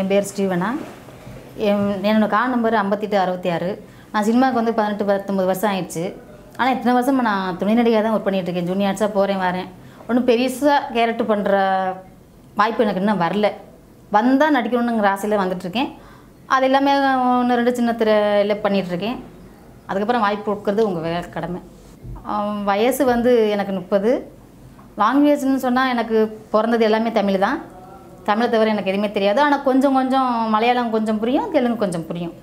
என் பேர் ஸ்டீவனா என் என்னோடய car number ஐம்பத்தெட்டு அறுபத்தி ஆறு நான் சினிமாவுக்கு வந்து பதினெட்டு பத்தொம்பது வருஷம் ஆயிடுச்சு. ஆனால் இத்தனை வருஷம் நான் துணை நடிகையாக தான் ஒர்க் பண்ணிட்டு இருக்கேன். ஜூனியர் ஆர்ட்ஸாக போகிறேன் வரேன். ஒன்றும் பெருசாக கேரக்டர் பண்ணுற வாய்ப்பு எனக்கு இன்னும் வரல. வந்தால் நடிக்கணுங்கிற ஆசையில் வந்துட்டுருக்கேன் அது எல்லாமே ஒன்று ரெண்டு சின்ன திரையில் பண்ணிகிட்ருக்கேன் அதுக்கப்புறம் வாய்ப்பு கொடுக்குறது உங்கள் வே கடமை. வயசு வந்து எனக்கு முப்பது. லாங்குவேஜ்னு சொன்னால் எனக்கு பிறந்தது எல்லாமே தமிழ் தான். தமிழை தவிர எனக்கு எதுவுமே தெரியாது. ஆனால் கொஞ்சம் கொஞ்சம் மலையாளம் கொஞ்சம் புரியும் தெலுங்கு கொஞ்சம் புரியும்.